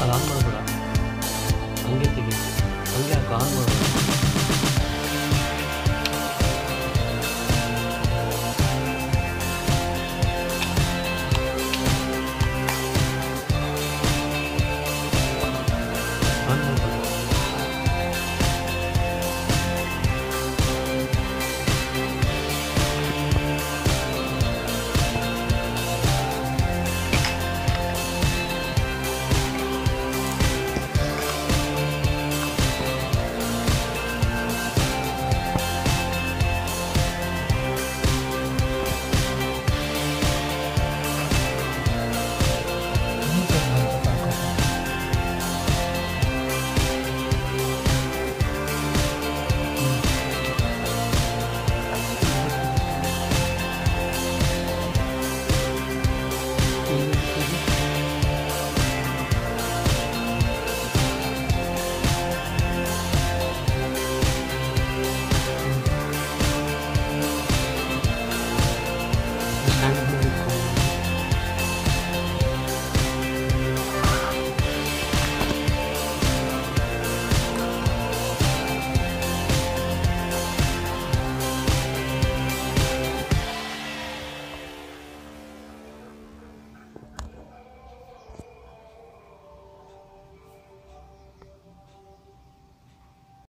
난 안 물어보라 안개 뜨기 안개 할까 안 물어